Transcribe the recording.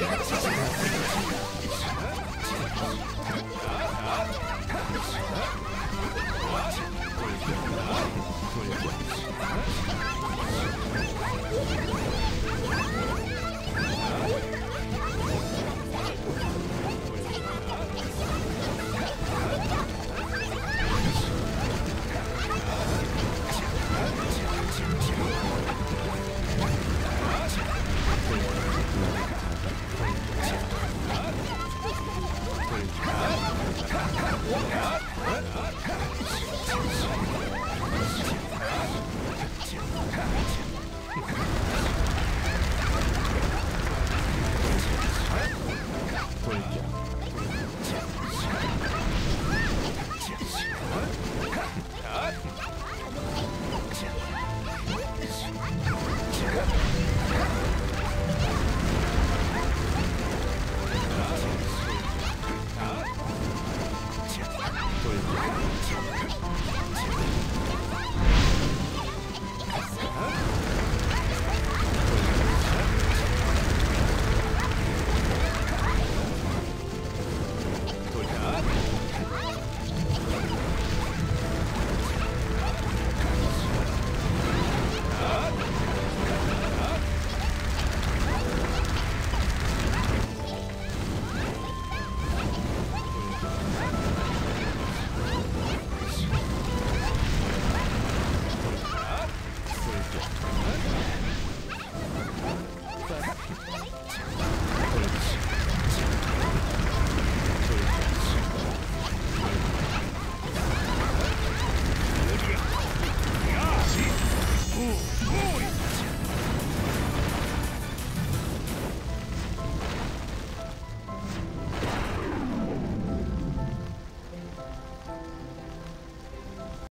What?